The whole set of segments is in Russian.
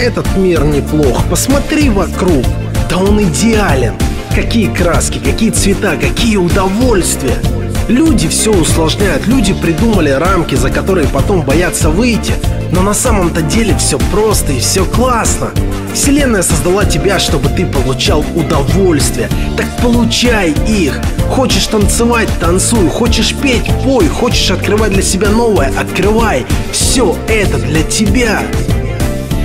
этот мир неплох, посмотри вокруг, да он идеален. Какие краски, какие цвета, какие удовольствия. Люди все усложняют, люди придумали рамки, за которые потом боятся выйти. Но на самом-то деле все просто и все классно. Вселенная создала тебя, чтобы ты получал удовольствие. Так получай их. Хочешь танцевать – танцуй. Хочешь петь – пой. Хочешь открывать для себя новое – открывай. Все это для тебя.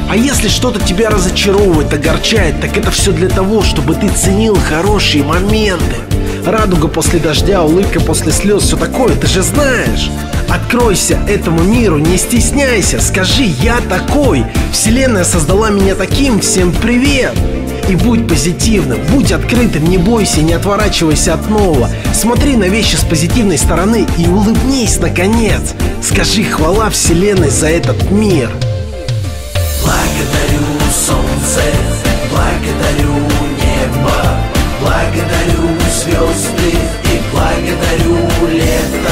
А если что-то тебя разочаровывает, огорчает, так это все для того, чтобы ты ценил хорошие моменты. Радуга после дождя, улыбка после слез, все такое, ты же знаешь. Откройся этому миру, не стесняйся, скажи «я такой». Вселенная создала меня таким, всем привет. И будь позитивным, будь открытым, не бойся, не отворачивайся от нового. Смотри на вещи с позитивной стороны и улыбнись, наконец. Скажи хвала Вселенной за этот мир. Благодарю лето,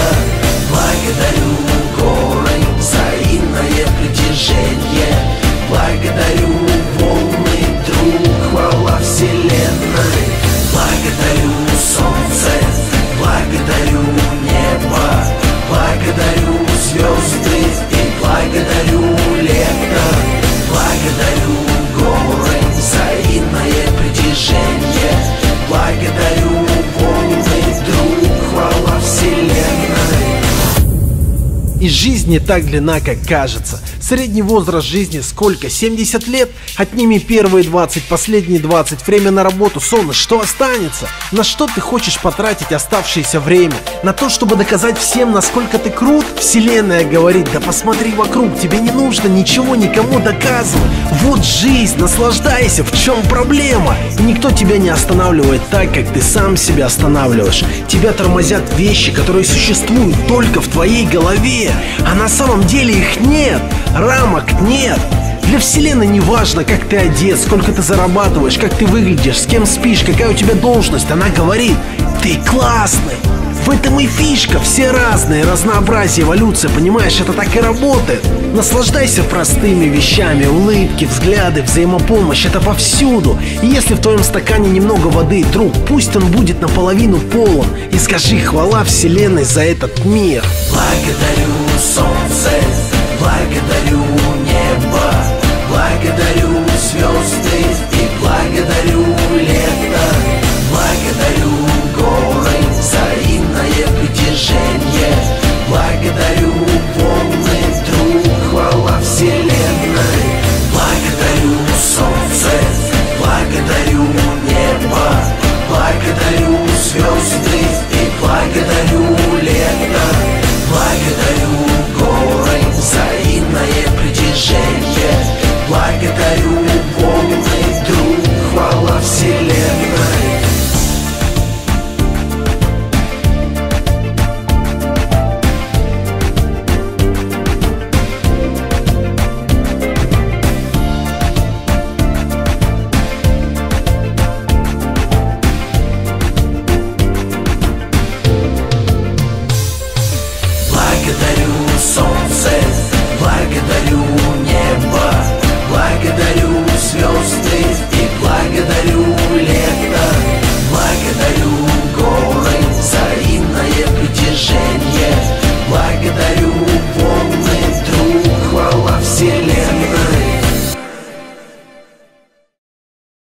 И жизнь не так длина, как кажется. Средний возраст жизни сколько? 70 лет? Отними первые 20, последние 20, время на работу, сон, что останется? На что ты хочешь потратить оставшееся время? На то, чтобы доказать всем, насколько ты крут? Вселенная говорит, да посмотри вокруг, тебе не нужно ничего никому доказывать. Вот жизнь, наслаждайся, в чем проблема? И никто тебя не останавливает так, как ты сам себя останавливаешь. Тебя тормозят вещи, которые существуют только в твоей голове, а на самом деле их нет рамок нет. Для вселенной не важно, как ты одет, сколько ты зарабатываешь, как ты выглядишь, с кем спишь, какая у тебя должность. Она говорит, ты классный. В этом и фишка, все разные, разнообразие, эволюция, понимаешь, это так и работает. Наслаждайся простыми вещами, улыбки, взгляды, взаимопомощь, это повсюду. И если в твоем стакане немного воды, друг, пусть он будет наполовину полон. И скажи хвала вселенной за этот мир. Благодарю солнце, благодарю солнце, благодарю небо, благодарю звезды